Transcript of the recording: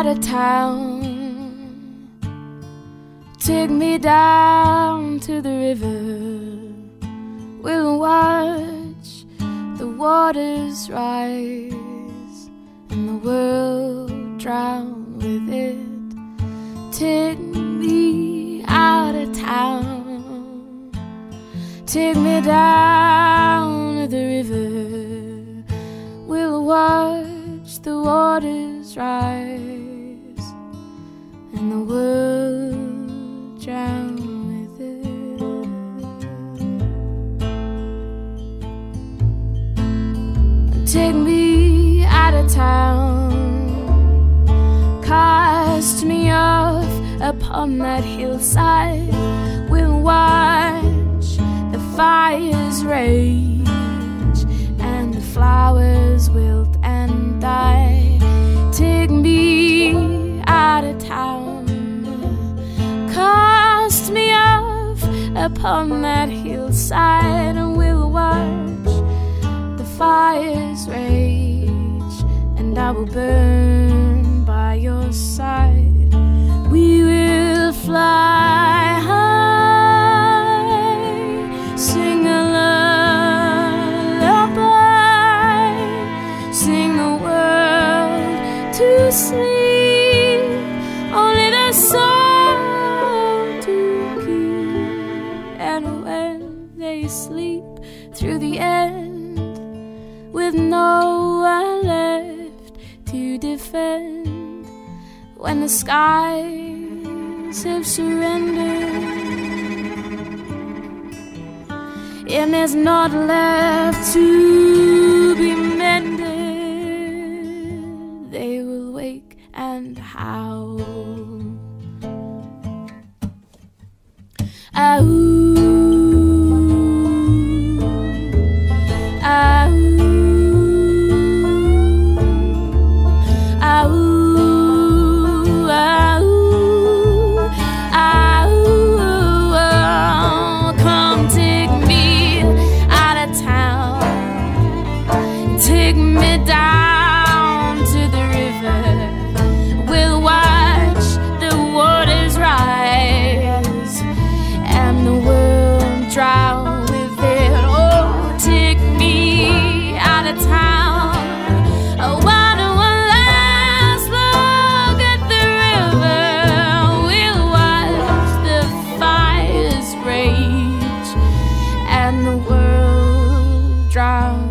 out of town. Take me down to the river. We'll watch the waters rise and the world drown with it. Take me out of town. Take me down Take me out of town, cast me off upon that hillside. We'll watch the fires rage and the flowers wilt and die. Take me out of town, cast me off upon that hillside, and I will burn by your side. We will fly high, sing a lullaby, sing the world to sleep, only the soul to keep. And when they sleep through the end, with no one left to defend when the skies have surrendered and there's not left to be mended. They will wake and howl. Ow. drown